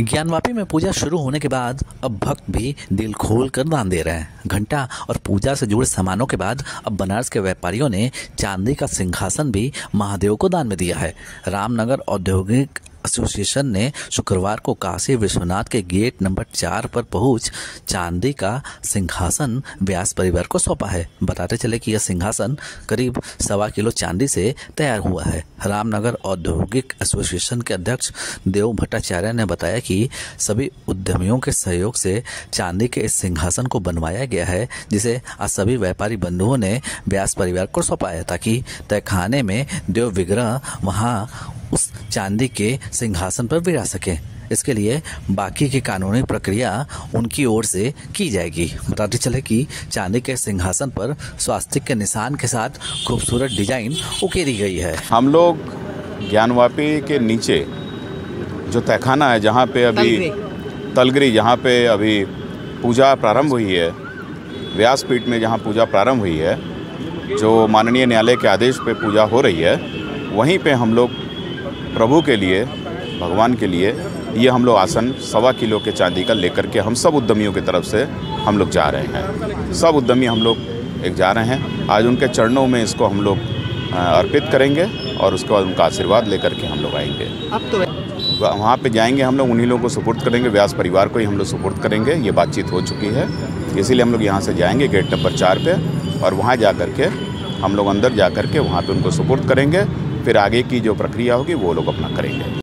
ज्ञानवापी में पूजा शुरू होने के बाद अब भक्त भी दिल खोल कर दान दे रहे हैं। घंटा और पूजा से जुड़े सामानों के बाद अब बनारस के व्यापारियों ने चांदी का सिंहासन भी महादेव को दान में दिया है। रामनगर औद्योगिक एसोसिएशन ने शुक्रवार को काशी विश्वनाथ के गेट नंबर चार पर पहुँच चांदी का सिंहासन व्यास परिवार को सौंपा है। बताते चले कि यह सिंहासन करीब सवा किलो चांदी से तैयार हुआ है। रामनगर औद्योगिक एसोसिएशन के अध्यक्ष देव भट्टाचार्य ने बताया कि सभी उद्यमियों के सहयोग से चांदी के इस सिंहासन को बनवाया गया है, जिसे आज सभी व्यापारी बंधुओं ने व्यास परिवार को सौंपा है, ताकि तहखाने में देव विग्रह वहाँ उस चांदी के सिंहासन पर बिरा सके। इसके लिए बाकी की कानूनी प्रक्रिया उनकी ओर से की जाएगी। बताते चले कि चांदी के सिंहासन पर स्वास्तिक के निशान के साथ खूबसूरत डिज़ाइन उकेरी गई है। हम लोग ज्ञानवापी के नीचे जो तहखाना है जहाँ पे अभी तलगरी। जहाँ पे अभी पूजा प्रारंभ हुई है व्यासपीठ में जहाँ पूजा प्रारंभ हुई है जो माननीय न्यायालय के आदेश पे पूजा हो रही है वहीं पे हम लोग प्रभु के लिए भगवान के लिए ये हम लोग आसन सवा किलो के चांदी का लेकर के हम सब उद्यमियों की तरफ़ से हम लोग जा रहे हैं। सब उद्यमी हम लोग एक जा रहे हैं। आज उनके चरणों में इसको हम लोग अर्पित करेंगे और उसके बाद उनका आशीर्वाद लेकर के हम लोग आएँगे। अब तो वहाँ पे जाएँगे हम लोग उन्हीं लोगों को सपोर्ट करेंगे। व्यास परिवार को ही हम लोग सपोर्ट करेंगे। ये बातचीत हो चुकी है। इसीलिए हम लोग यहाँ से जाएँगे गेट नंबर चार पे और वहाँ जा कर के हम लोग अंदर जा कर के वहाँ पे उनको सपोर्ट करेंगे। फिर आगे की जो प्रक्रिया होगी वो लोग अपना करेंगे।